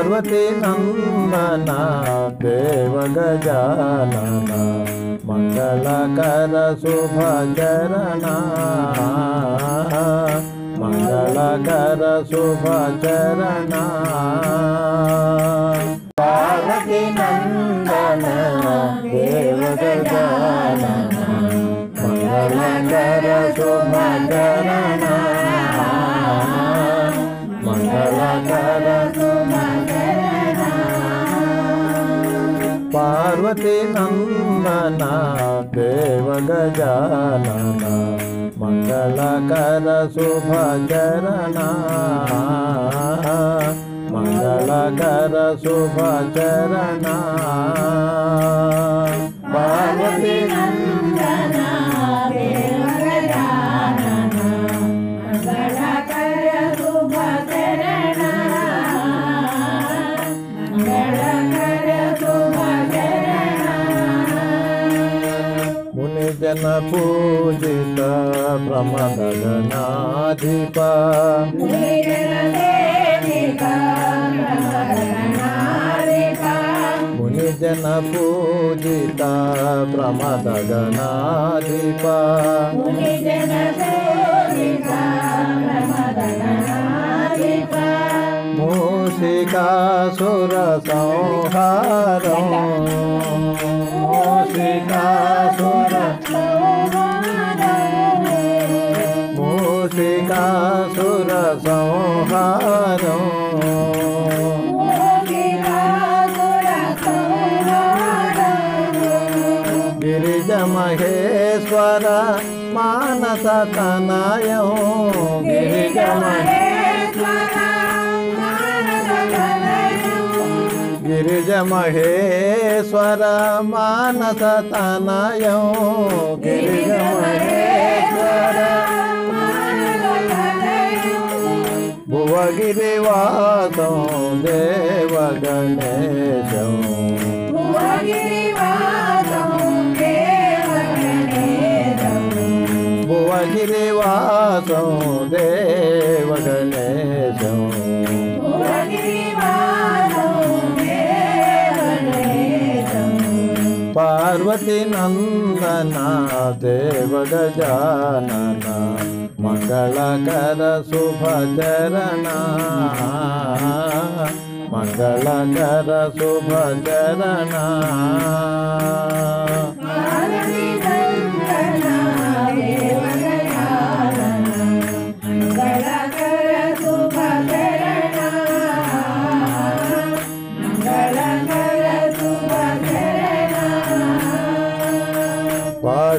पार्वती नंदना देव गजानना मङ्गलकर शुभचरणा मङ्गलकर शुभचरणा। ಗಣಪತಿ ನಂದನ ದೇವಗಜಾನನ ಮಂಗಳಕರ ಶುಭಚರಣ ಮಂಗಳಕರ ಶುಭಚರಣ पूजित ब्रह्मगगनाधिप मुनिजन पूजित ब्रह्मगगनाधिप मूषिका सुरसंहारम् ईश्वर मानस तनय हो गिरिज महेश्वर मानस तनय हो गिरिज महेश्वर भुवगिरिवासो देव गणेश గిరివాసం దేవ గణేశం పార్వతి నందన దేవ గజానన మంగళకర శుభచరణ మంగళకర శుభచరణ.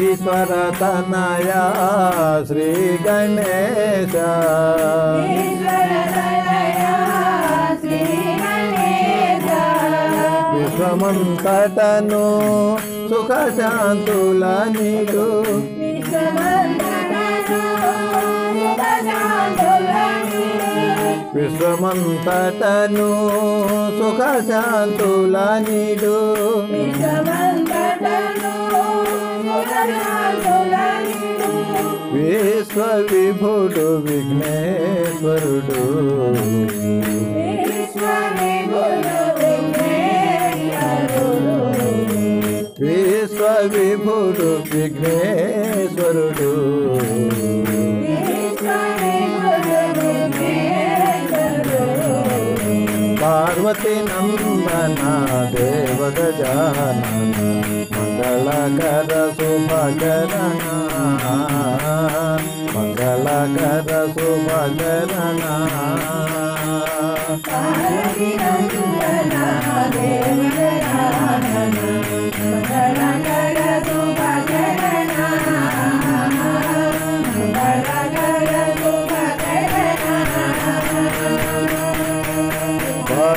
ఈశ్వరతనయ శ్రీ గణేశ విశ్వమంతటను సుఖశాంతుల నీడు విశ్వమంతటను సుఖశాంతుల నీడు విశ్వమంతటను విభుడు విఘ్నేశ్వరుడు విశ్వ पति नंदना देव गजान मंगल कर मङ्गलकर मंगल कर सुभगरणा देव गजान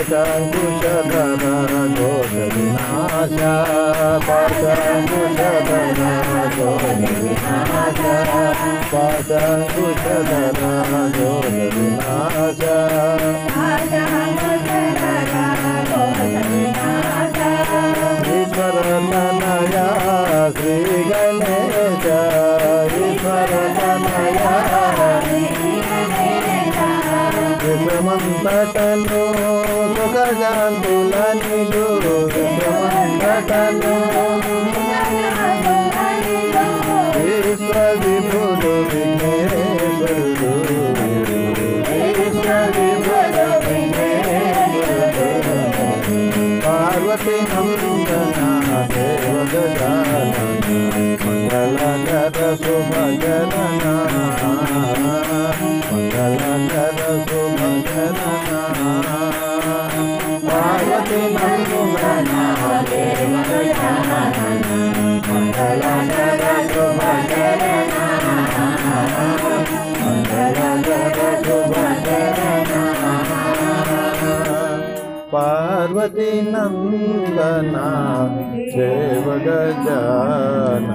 कुशधर दोष विनाश पाश कुशधर ईश्वर नया श्री गणेश ईश्वर नया ಮುಖರ್ಜಾನು ನನಿದು ಬ್ರಹ್ಮಟನು भगवती नैव गजान